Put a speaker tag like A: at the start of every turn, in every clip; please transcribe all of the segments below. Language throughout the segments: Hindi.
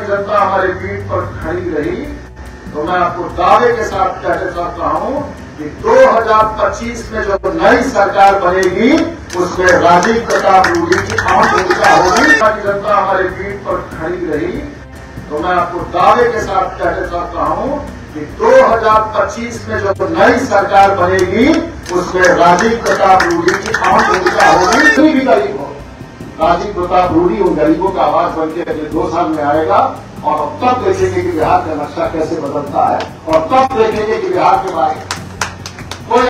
A: की जनता हमारे पीठ पर खड़ी रही तो मैं आपको दावे के साथ कहना चाहता हूँ कि 2025 में जो नई सरकार बनेगी, उसमें राजीव प्रताप रूडी की अहम भूमिका होगी। की जनता हमारे पीठ पर खड़ी रही तो मैं आपको दावे के साथ कहना चाहता हूँ कि 2025 में जो नई सरकार बनेगी, उसमें राजीव प्रताप रूडी की अहम भूमिका होगी। भी गरीब हो राजीव प्रताप रूडी उन गरीबों का आवाज़ बन के अगले दो साल में आएगा और तब देखेंगे कि बिहार का नक्शा कैसे बदलता है और तब देखेंगे कि बिहार के बारे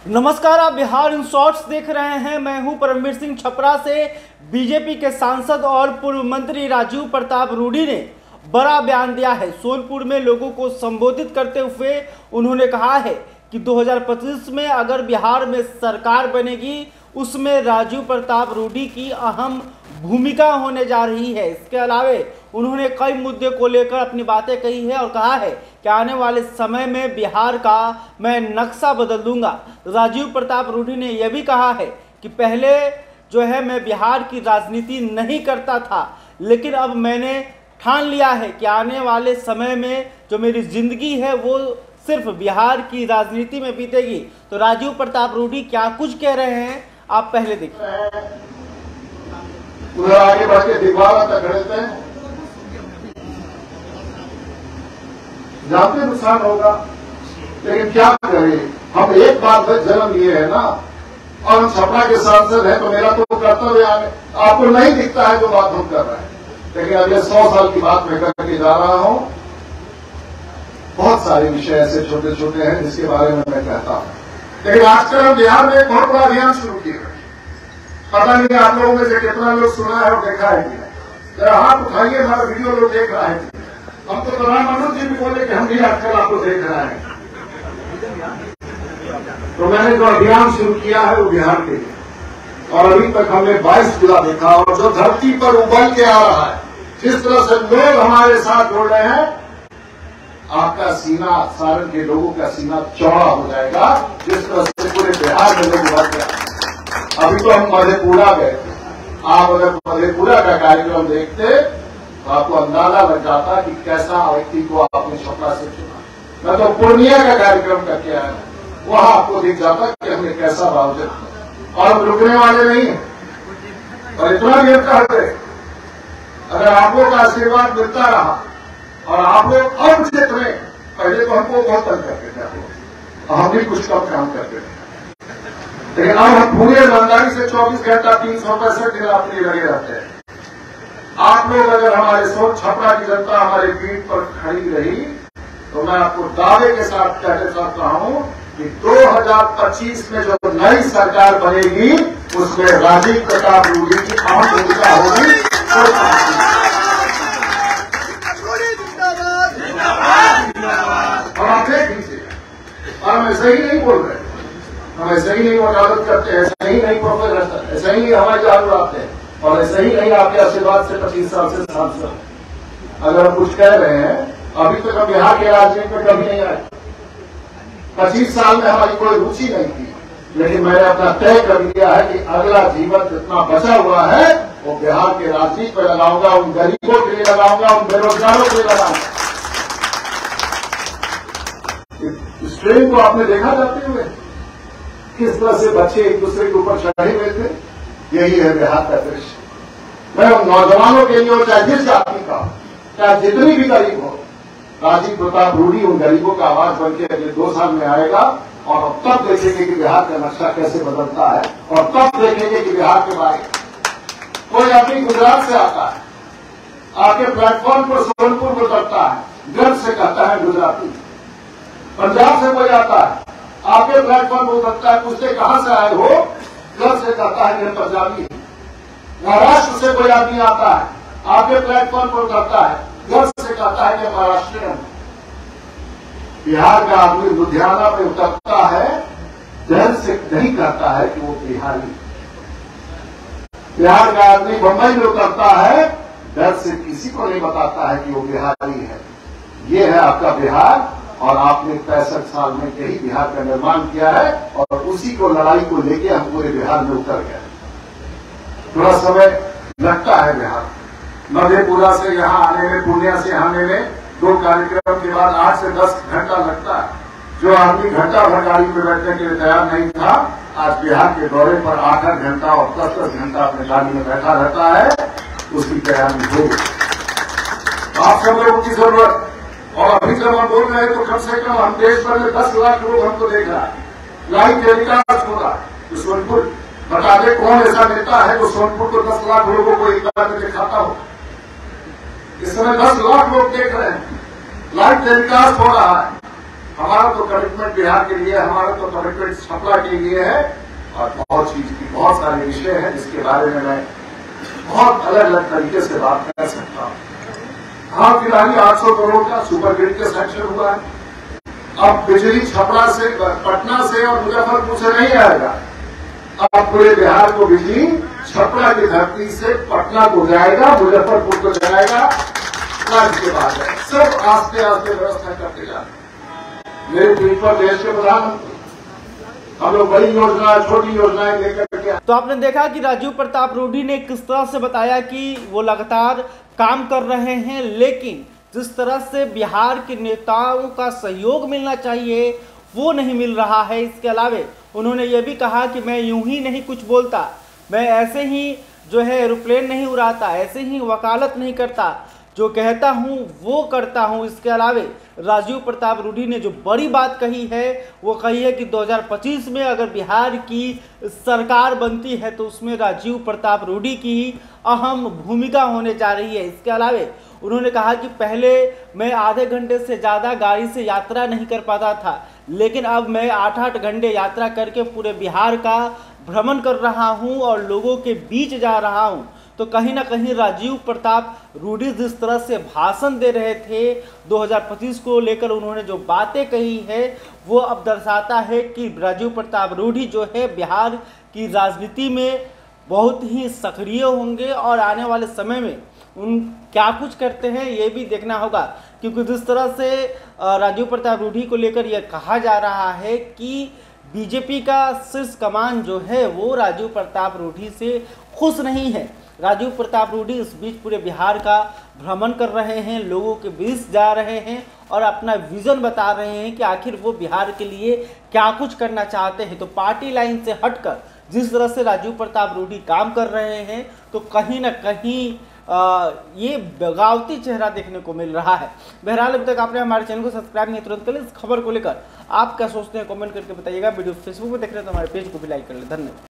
B: नमस्कार, आप बिहार इन शॉर्ट्स देख रहे हैं। मैं हूँ परमवीर सिंह छपरा से। बीजेपी के सांसद और पूर्व मंत्री राजीव प्रताप रूडी ने बड़ा बयान दिया है। सोनपुर में लोगों को संबोधित करते हुए उन्होंने कहा है कि 2025 में अगर बिहार में सरकार बनेगी उसमें राजीव प्रताप रूडी की अहम भूमिका होने जा रही है। इसके अलावे उन्होंने कई मुद्दे को लेकर अपनी बातें कही है और कहा है कि आने वाले समय में बिहार का मैं नक्शा बदल दूँगा। राजीव प्रताप रूडी ने यह भी कहा है कि पहले जो है मैं बिहार की राजनीति नहीं करता था, लेकिन अब मैंने ठान लिया है कि आने वाले समय में जो मेरी ज़िंदगी है वो सिर्फ़ बिहार की राजनीति में बीतेगी। तो राजीव प्रताप रूडी क्या कुछ कह रहे हैं? आप पहले देखिए।
A: उधर आगे बढ़ के दीवार तक खड़े थे जाते नुकसान होगा, लेकिन क्या करें? हम एक बार से जन्म लिए है ना, और हम छपरा के सांसद हैं तो मेरा तो कर्तव्य आपको नहीं दिखता है जो बात हम कर रहे हैं। लेकिन अगले सौ साल की बात मैं करके जा रहा हूँ। बहुत सारे विषय ऐसे छोटे छोटे हैं जिसके बारे में मैं कहता हूँ। लेकिन आजकल हम बिहार में एक बहुत बड़ा अभियान शुरू किया पता नहीं आप लोगों में से कितना लोग सुना है और देखा है जरा हाथ उठाइए, हमारा वीडियो लोग देख रहा है। हम तो प्रधानमंत्री जी भी बोले कि हम भी आजकल आपको देख रहे हैं। तो मैंने जो अभियान शुरू किया है वो बिहार के लिए। और अभी तक हमने 22 जिला देखा और जो धरती पर उबल के आ रहा है, जिस तरह से लोग हमारे साथ जुड़ रहे हैं आपका सीना, सारण के लोगों का सीना चौड़ा हो जाएगा, जिस तरह से पूरे बिहार में लोग उभर के अभी तो हम मधेपुरा गए थे। आप अगर मधेपुरा का कार्यक्रम देखते तो आपको अंदाज़ा लग जाता कि कैसा व्यक्ति को आपने छपरा से चुना। मैं तो पूर्णिया का कार्यक्रम का करके आया। वहाँ आपको दिख जाता कि हमने कैसा भाव और हम रुकने वाले नहीं हैं। और इतना करते अगर आप लोग का आशीर्वाद मिलता रहा और आप लोग अब क्षेत्र में, पहले तो हमको बहुत तंग करते थे हम भी कुछ कम काम करते थे। लेकिन अब हम पूरे ईमानदारी से 24 घंटा तीन सौ पैंसठ दिन आपके लिए लगे रहते हैं। आप लोग अगर हमारे सोच छपरा की जनता हमारे पीठ पर खड़ी रही तो मैं आपको दावे के साथ कहना चाहता हूँ कि 2025 में जो नई सरकार बनेगी, उसमें राजीव प्रताप रूडी की अहम भूमिका होगी। हैं ऐसे ही नहीं प्रोफेसर ऐसा ही हमारे जान उड़ाते हैं। और ऐसे ही नहीं आपके आशीर्वाद से पच्चीस साल से सांसद अगर हम कुछ कह रहे हैं, अभी तक हम यहाँ के राजनीति में कभी नहीं आए। पच्चीस साल में हमारी कोई रुचि नहीं थी। लेकिन मैंने अपना तय कर लिया है कि अगला जीवन जितना बचा हुआ है, वो बिहार के राजनीति पर लगाऊँगा, उन गरीबों के लिए लगाऊँगा, उन बेरोजगारों के लिए लगाऊँगा। इस ट्रेन को आपने देखा जाते हुए? किस तरह से बच्चे एक दूसरे के ऊपर चढ़े हुए थे, यही है बिहार का दृश्य। मैं उन नौजवानों के लिए चाहे जिस जाति का चाहे जितनी भी गरीब हो, राजीव प्रताप रूढ़ी उन गरीबों का आवाज़ बन के अगले दो साल में आएगा और अब तब देखेंगे कि बिहार का नक्शा कैसे बदलता है और तब देखेंगे कि बिहार के बारे कोई आदमी गुजरात से आता है, आके प्लेटफॉर्म पर सोनपुर को उतरता है गर्व से कहता है गुजराती। पंजाब से कोई आता है आपके प्लेटफॉर्म पर उतरता है पूछते कहाँ से आए हो गर्व से कहता है कि पंजाबी महाराष्ट्र से कोई आदमी आता है, आपके प्लेटफॉर्म पर उतरता है गर्व से कहता है कि महाराष्ट्र बिहार का आदमी लुधियाना में उतरता है गर्व से नहीं कहता है कि वो बिहारी बिहार का आदमी बम्बई में उतरता है, डर से किसी को नहीं बताता है कि वो बिहारी है। ये है आपका बिहार। और आपने पैंसठ साल में यही बिहार का निर्माण किया है और उसी को लड़ाई को लेके हम पूरे बिहार में उतर गए। थोड़ा समय लगता है बिहार। मधेपुरा से यहाँ आने में, पूर्णिया से आने में दो कार्यक्रम के बाद आठ से दस घंटा लगता है। जो आदमी घंटा भर गाड़ी में बैठने के लिए तैयार नहीं था, आज बिहार के दौरे पर आठ आठ घंटा और दस दस घंटा अपने गाड़ी में बैठा रहता है, उसकी तैयारी हो आप सब लोगों की ज़रूरत और अभी जब हम बोल रहे हैं तो कम से कम हम देश भर में दस लाख लोग हमको देख रहा है। लाइव टेलीकास्ट हो रहा है सोनपुर। बता दे, कौन ऐसा नेता है जो तो सोनपुर को दस लाख लोगों को एक बार में दिखाता हो? इस समय दस लाख लोग देख रहे हैं। लाइव टेलीकास्ट हो रहा है। हमारा तो कमिटमेंट बिहार के लिए हमारा तो कमिटमेंट छपरा के लिए है। और बहुत चीज़ की, बहुत सारे विषय हैं जिसके बारे में मैं बहुत अलग अलग तरीके से बात कर सकता हूँ। हाँ फ़िलहाल आठ सौ करोड़ का सुपर ग्रिड के सैंक्शन हुआ है। अब बिजली छपरा से, पटना से और मुजफ्फरपुर से नहीं आएगा। अब पूरे बिहार को बिजली छपरा की धरती से पटना को जाएगा, मुजफ्फरपुर को जाएगा के बाद सब आस्ते आस्ते व्यवस्था करते जा रहे मेरे ट्वीट पर देश के प्रधानमंत्री हम लोग बड़ी योजना, छोटी योजनाएँ लेकर
B: तो आपने देखा कि राजीव प्रताप रूडी ने किस तरह से बताया कि वो लगातार काम कर रहे हैं, लेकिन जिस तरह से बिहार के नेताओं का सहयोग मिलना चाहिए, वो नहीं मिल रहा है। इसके अलावे उन्होंने ये भी कहा कि मैं यूँ ही नहीं कुछ बोलता, मैं ऐसे ही जो है एरोप्लेन नहीं उड़ाता, ऐसे ही वकालत नहीं करता। जो कहता हूँ, वो करता हूँ। इसके अलावे राजीव प्रताप रूडी ने जो बड़ी बात कही है, वो कही है कि 2025 में अगर बिहार की सरकार बनती है तो उसमें राजीव प्रताप रूडी की अहम भूमिका होने जा रही है। इसके अलावे उन्होंने कहा कि पहले मैं आधे घंटे से ज़्यादा गाड़ी से यात्रा नहीं कर पाता था, लेकिन अब मैं आठ आठ घंटे यात्रा करके पूरे बिहार का भ्रमण कर रहा हूँ और लोगों के बीच जा रहा हूँ। तो कहीं ना कहीं राजीव प्रताप रूडी जिस तरह से भाषण दे रहे थे 2025 को लेकर उन्होंने जो बातें कही है, वो अब दर्शाता है कि राजीव प्रताप रूडी जो है बिहार की राजनीति में बहुत ही सक्रिय होंगे और आने वाले समय में उन क्या कुछ करते हैं, ये भी देखना होगा। क्योंकि जिस तरह से राजीव प्रताप रूढ़ी को लेकर यह कहा जा रहा है कि बीजेपी का शीर्ष कमान जो है, वो राजीव प्रताप रूढ़ी से खुश नहीं है। राजीव प्रताप रूडी इस बीच पूरे बिहार का भ्रमण कर रहे हैं लोगों के बीच जा रहे हैं और अपना विजन बता रहे हैं कि आखिर वो बिहार के लिए क्या कुछ करना चाहते हैं। तो पार्टी लाइन से हटकर जिस तरह से राजीव प्रताप रूडी काम कर रहे हैं तो कहीं ना कहीं आ, ये बगावती चेहरा देखने को मिल रहा है। बहरहाल अभी तक आपने हमारे चैनल को सब्सक्राइब नहीं तुरंत कर इस खबर को लेकर आप क्या सोचते हैं कमेंट करके बताइएगा। वीडियो फेसबुक पर देख रहे हैं तो हमारे पेज को भी लाइक कर ले। धन्यवाद।